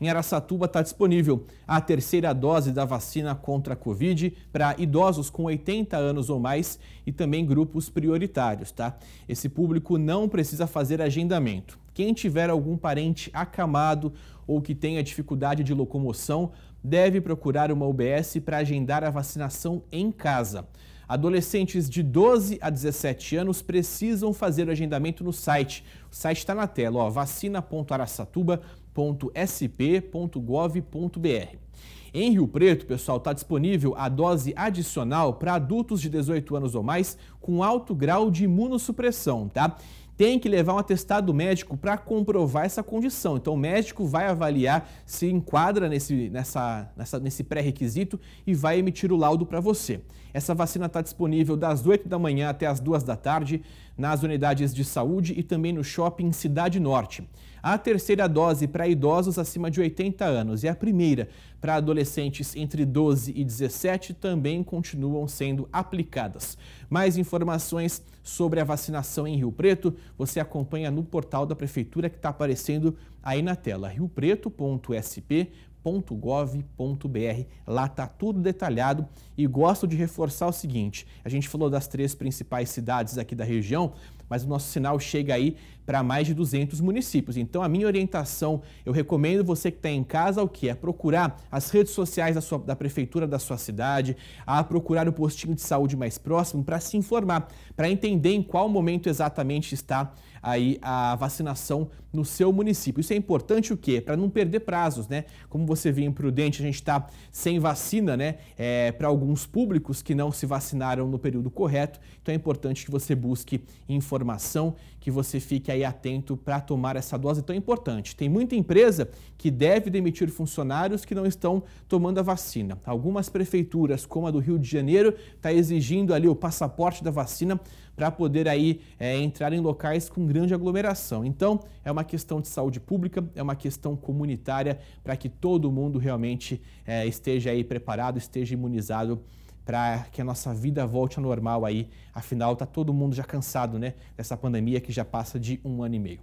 Em Araçatuba está disponível a terceira dose da vacina contra a Covid para idosos com 80 anos ou mais e também grupos prioritários, tá? Esse público não precisa fazer agendamento. Quem tiver algum parente acamado ou que tenha dificuldade de locomoção deve procurar uma UBS para agendar a vacinação em casa. Adolescentes de 12 a 17 anos precisam fazer o agendamento no site. O site está na tela, vacina.araçatuba.sp.gov.br. Em Rio Preto, pessoal, está disponível a dose adicional para adultos de 18 anos ou mais com alto grau de imunossupressão, tá? Tem que levar um atestado médico para comprovar essa condição. Então, o médico vai avaliar se enquadra nesse, nessa, nessa, nesse pré-requisito e vai emitir o laudo para você. Essa vacina está disponível das 8 da manhã até as 2 da tarde nas unidades de saúde e também no shopping Cidade Norte. A terceira dose para idosos acima de 80 anos e a primeira para adolescentes entre 12 e 17 também continuam sendo aplicadas. Mais informações sobre a vacinação em Rio Preto você acompanha no portal da Prefeitura que está aparecendo aí na tela, riopreto.sp.gov.br. Lá está tudo detalhado e gosto de reforçar o seguinte: a gente falou das três principais cidades aqui da região, mas o nosso sinal chega aí para mais de 200 municípios. Então, a minha orientação, eu recomendo você que está em casa, o que é procurar as redes sociais da, sua, da prefeitura da sua cidade, a procurar o postinho de saúde mais próximo para se informar, para entender em qual momento exatamente está aí a vacinação no seu município. Isso é importante o quê? Para não perder prazos, né? Como você viu imprudente, a gente está sem vacina, né? É, para alguns públicos que não se vacinaram no período correto. Então é importante que você busque informação, que você fique aí atento para tomar essa dose tão importante. Tem muita empresa que deve demitir funcionários que não estão tomando a vacina. Algumas prefeituras, como a do Rio de Janeiro, está exigindo ali o passaporte da vacina para poder aí é, entrar em locais com grande aglomeração. Então, é uma questão de saúde pública, é uma questão comunitária para que todo mundo realmente é, esteja aí preparado, esteja imunizado para que a nossa vida volte ao normal aí. Afinal, está todo mundo já cansado, né, dessa pandemia que já passa de um ano e meio.